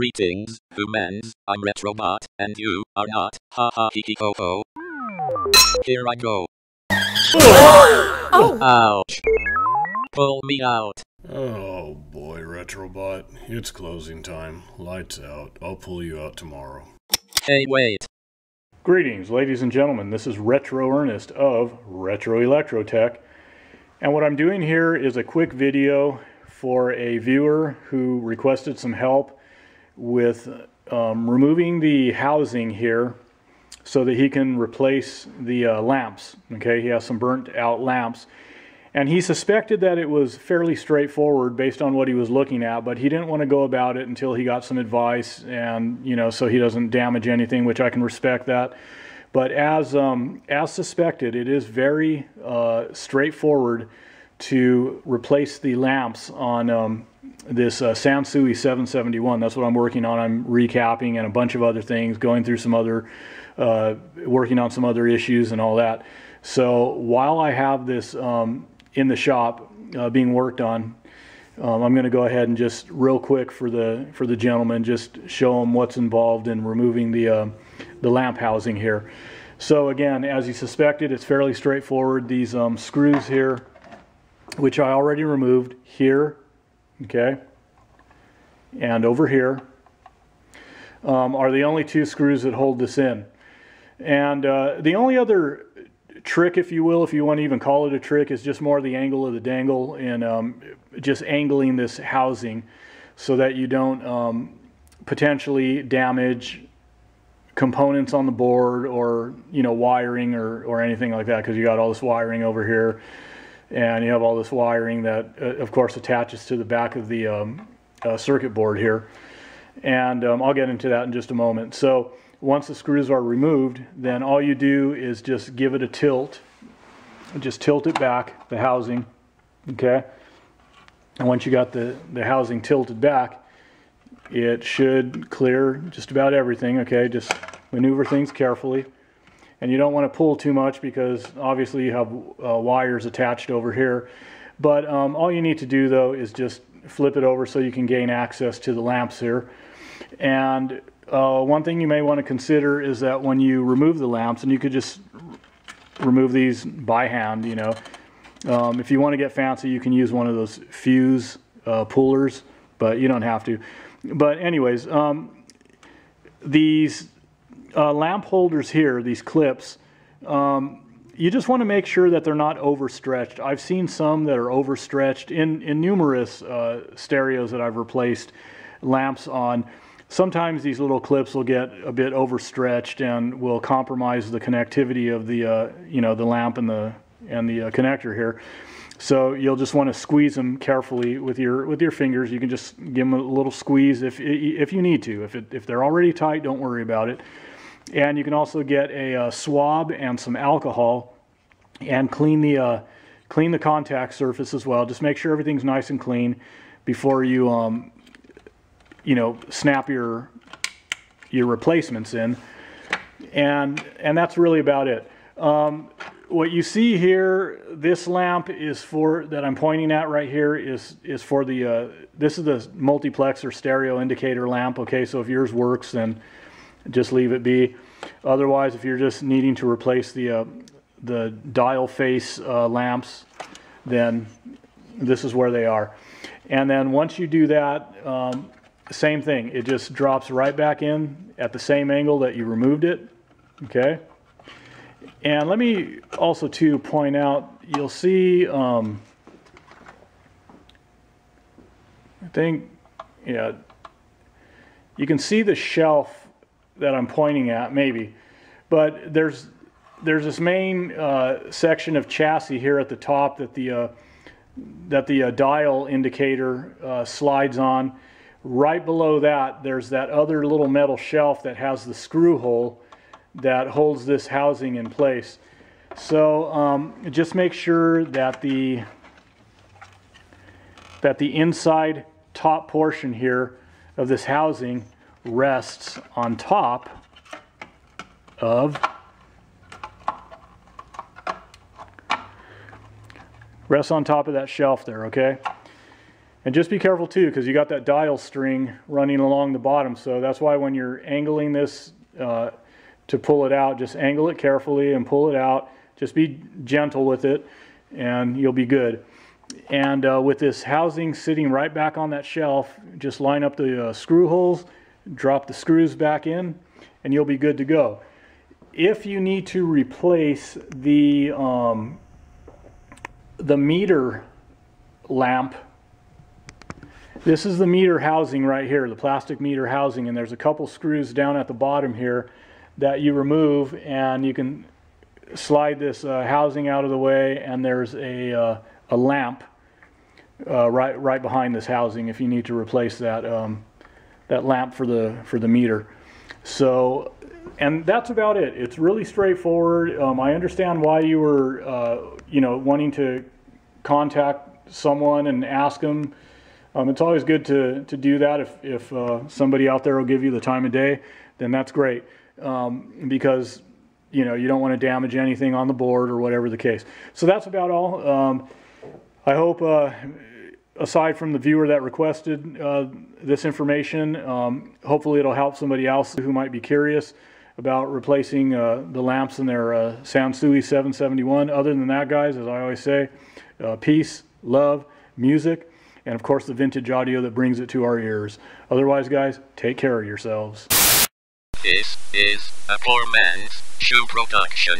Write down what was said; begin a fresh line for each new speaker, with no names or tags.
Greetings, humans, I'm Retrobot, and you are not. Ha ha hee hee ho ho. Here I go.
Oh!
Ouch. Pull me out.
Oh boy, Retrobot. It's closing time. Lights out. I'll pull you out tomorrow.
Hey wait.
Greetings, ladies and gentlemen. This is Retro Ernest of Retro Electro Tech. And what I'm doing here is a quick video for a viewer who requested some help with um, removing the housing here so that he can replace the uh, lamps. Okay, he has some burnt out lamps. And he suspected that it was fairly straightforward based on what he was looking at, but he didn't want to go about it until he got some advice and, you know, so he doesn't damage anything, which I can respect that. But as, um, as suspected, it is very uh, straightforward to replace the lamps on um, this uh, Sansui 771. That's what I'm working on. I'm recapping and a bunch of other things, going through some other, uh, working on some other issues and all that. So while I have this um, in the shop uh, being worked on. Um, I'm going to go ahead and just real quick for the for the gentleman just show him what's involved in removing the uh, the lamp housing here. So again, as you suspected, it's fairly straightforward. These um, screws here, which I already removed here, okay, and over here, um, are the only two screws that hold this in. And uh, the only other trick, if you will, if you want to even call it a trick, is just more the angle of the dangle and um, just angling this housing so that you don't um, potentially damage components on the board or you know wiring or, or anything like that because you got all this wiring over here and you have all this wiring that uh, of course attaches to the back of the um, uh, circuit board here and um, I'll get into that in just a moment so once the screws are removed, then all you do is just give it a tilt. Just tilt it back, the housing, okay? And once you got the, the housing tilted back, it should clear just about everything, okay? Just maneuver things carefully. And you don't want to pull too much because obviously you have uh, wires attached over here. But um, all you need to do though is just flip it over so you can gain access to the lamps here. And uh, one thing you may want to consider is that when you remove the lamps, and you could just remove these by hand, you know, um, if you want to get fancy, you can use one of those fuse uh, pullers, but you don't have to. But anyways, um, these uh, lamp holders here, these clips, um, you just want to make sure that they're not overstretched. I've seen some that are overstretched in, in numerous uh, stereos that I've replaced lamps on sometimes these little clips will get a bit overstretched and will compromise the connectivity of the uh, you know the lamp and the and the uh, connector here. So you'll just want to squeeze them carefully with your with your fingers. You can just give them a little squeeze if if you need to. If it, if they're already tight, don't worry about it. And you can also get a, uh, swab and some alcohol and clean the uh, clean the contact surface as well. Just make sure everything's nice and clean before you um, you know, snap your your replacements in, and and that's really about it. Um, what you see here, this lamp is for that I'm pointing at right here is is for the uh, this is the multiplex or stereo indicator lamp. Okay, so if yours works, then just leave it be. Otherwise, if you're just needing to replace the uh, the dial face uh, lamps, then this is where they are. And then once you do that, um, same thing. It just drops right back in at the same angle that you removed it. Okay. And let me also too point out, you'll see, um, I think, yeah, you can see the shelf that I'm pointing at, maybe, but there's there's this main uh, section of chassis here at the top that the uh, that the uh, dial indicator uh, slides on Right below that, there's that other little metal shelf that has the screw hole that holds this housing in place. So um, just make sure that the that the inside top portion here of this housing rests on top of rests on top of that shelf there, okay? And just be careful too, because you got that dial string running along the bottom. So that's why when you're angling this uh, to pull it out, just angle it carefully and pull it out. Just be gentle with it and you'll be good. And uh, with this housing sitting right back on that shelf, just line up the uh, screw holes, drop the screws back in, and you'll be good to go. If you need to replace the, um, the meter lamp this is the meter housing right here, the plastic meter housing, and there's a couple screws down at the bottom here that you remove and you can slide this uh, housing out of the way and there's a, uh, a lamp uh, right, right behind this housing if you need to replace that, um, that lamp for the, for the meter. So, and that's about it. It's really straightforward. Um, I understand why you were, uh, you know, wanting to contact someone and ask them um, it's always good to, to do that if, if uh, somebody out there will give you the time of day, then that's great um, because you know you don't want to damage anything on the board or whatever the case. So that's about all. Um, I hope, uh, aside from the viewer that requested uh, this information, um, hopefully it'll help somebody else who might be curious about replacing uh, the lamps in their uh, Sansui 771. Other than that, guys, as I always say, uh, peace, love, music, and of course the vintage audio that brings it to our ears. Otherwise, guys, take care of yourselves.
This is a poor man's shoe production.